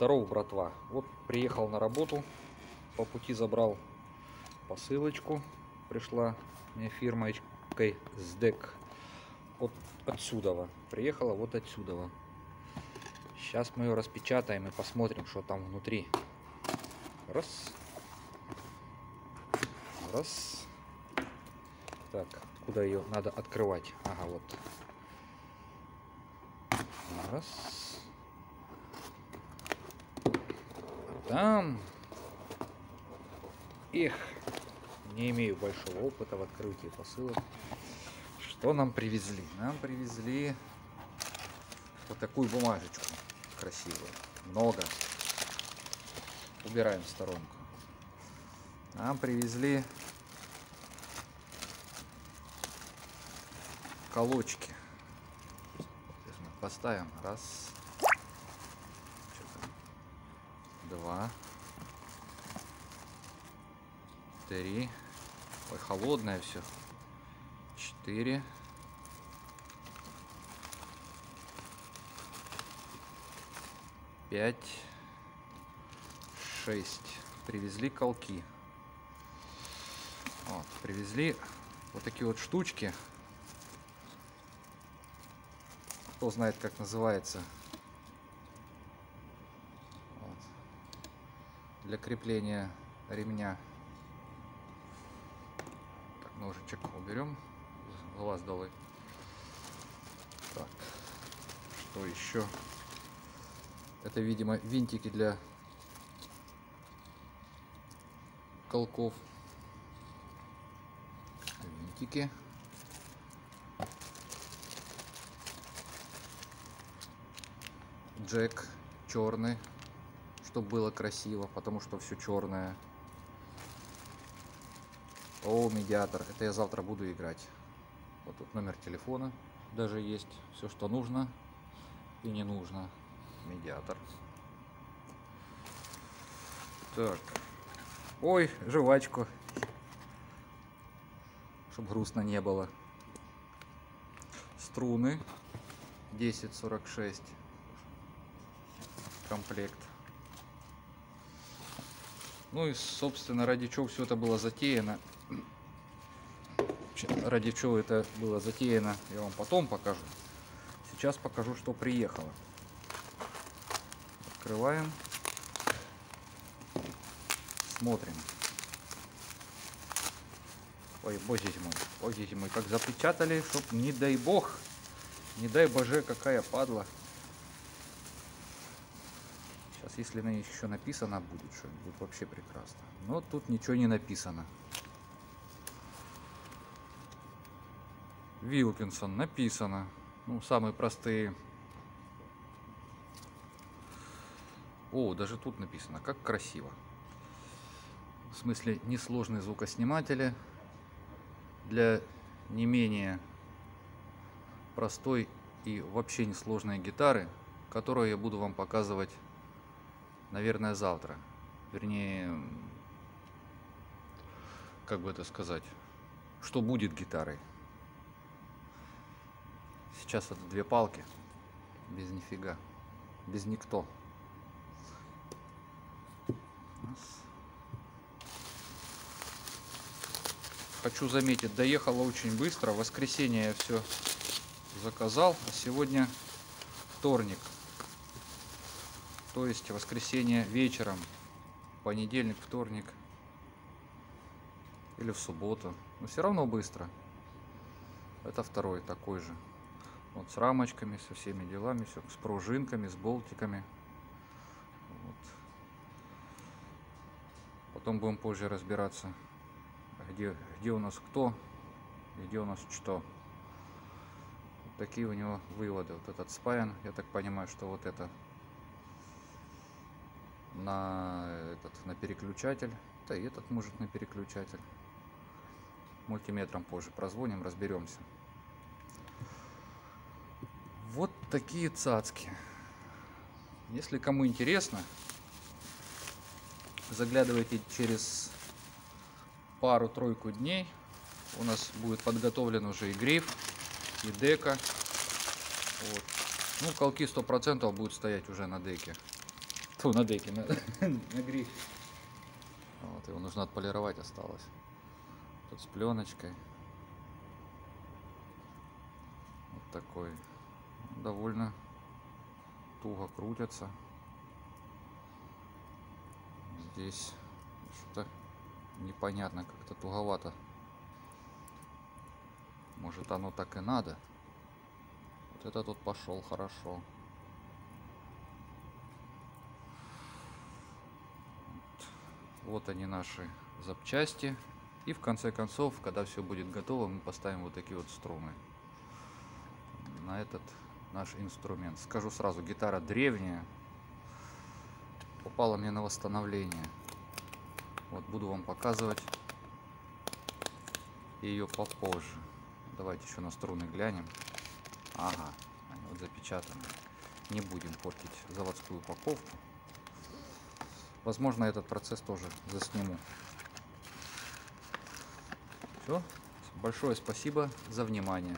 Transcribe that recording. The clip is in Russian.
Здорово, братва. Вот приехал на работу, по пути забрал посылочку. Пришла мне фирмочкой СДЭК от отсюда. Приехала вот отсюда. Сейчас мы ее распечатаем и посмотрим, что там внутри. Раз. Раз. Так, откуда ее надо открывать? Ага, вот. Раз. Там. Их. Не имею большого опыта в открытии посылок. Что нам привезли? Нам привезли вот такую бумажечку красивую. Много. Убираем в сторонку. Нам привезли колочки. Сейчас мы поставим. Раз. Два. Три. Ой, холодное все. Четыре. Пять. Шесть. Привезли колки. Вот, привезли вот такие вот штучки. Кто знает, как называется. Для крепления ремня. Так, ножичек уберем. Глаз долой. Так, что еще? Это, видимо, винтики для колков. Винтики. Джек черный, чтобы было красиво, потому что все черное. О, медиатор. Это я завтра буду играть. Вот тут номер телефона даже есть. Все, что нужно и не нужно. Медиатор. Так. Ой, жвачку. Чтобы грустно не было. Струны. 1046. Комплект. Ну и, собственно, ради чего все это было затеяно. Ради чего это было затеяно, я вам потом покажу. Сейчас покажу, что приехало. Открываем. Смотрим. Ой, боже мой, боже мой, как запечатали, чтоб не дай бог, не дай боже, какая падла. Сейчас, если на ней еще написано будет, что будет вообще прекрасно. Но тут ничего не написано. Вилкинсон написано. Ну, самые простые. О, даже тут написано, как красиво. В смысле, несложные звукосниматели для не менее простой и вообще несложной гитары, которую я буду вам показывать, наверное, завтра. Вернее, как бы это сказать, что будет гитарой. Сейчас это две палки. Без нифига. Без никто. Хочу заметить, доехала очень быстро. В воскресенье я все заказал. А сегодня вторник. То есть воскресенье вечером. Понедельник, вторник. Или в субботу. Но все равно быстро. Это второй такой же. Вот с рамочками, со всеми делами, все, с пружинками, с болтиками. Вот. Потом будем позже разбираться, где, где у нас кто и где у нас что. Вот такие у него выводы. Вот этот спаян, я так понимаю, что вот это на этот на переключатель. Да и этот может на переключатель. Мультиметром позже прозвоним, разберемся. Вот такие цацки. Если кому интересно, заглядывайте через пару-тройку дней. У нас будет подготовлен уже и гриф, и дека. Вот. Ну, колки 100% будут стоять уже на деке. Ту, на деке, на, на грифе. Вот, его нужно отполировать осталось. Тут с пленочкой. Вот такой. Довольно туго крутятся. Здесь что-то непонятно, как-то туговато. Может оно так и надо. Вот это тут пошел хорошо. Вот они наши запчасти. И в конце концов, когда все будет готово, мы поставим вот такие вот струны на этот наш инструмент. Скажу сразу, гитара древняя. Попала мне на восстановление. Вот буду вам показывать ее попозже. Давайте еще на струны глянем. Ага, они вот запечатаны. Не будем портить заводскую упаковку. Возможно, этот процесс тоже засниму. Все. Большое спасибо за внимание.